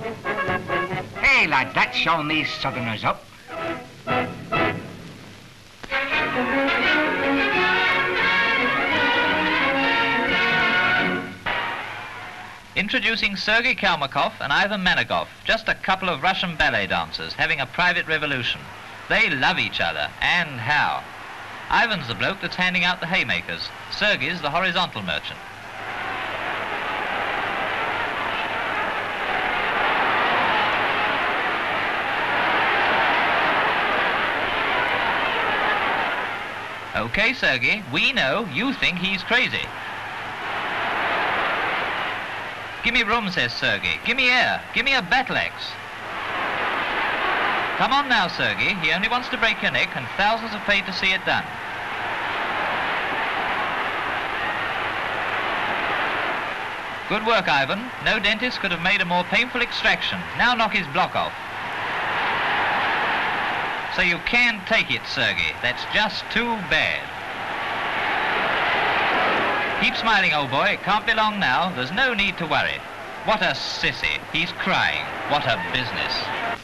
Hey, lad, that's showing these southerners up. Introducing Sergei Kalmykov and Ivan Menegov, just a couple of Russian ballet dancers having a private revolution. They love each other, and how. Ivan's the bloke that's handing out the haymakers. Sergei's the horizontal merchant. Okay, Sergey, we know you think he's crazy. Give me room, says Sergey. Give me air. Give me a battle axe. Come on now, Sergey. He only wants to break your neck, and thousands have paid to see it done. Good work, Ivan. No dentist could have made a more painful extraction. Now knock his block off. So you can take it, Sergey. That's just too bad. Keep smiling, old boy. It can't be long now. There's no need to worry. What a sissy. He's crying. What a business.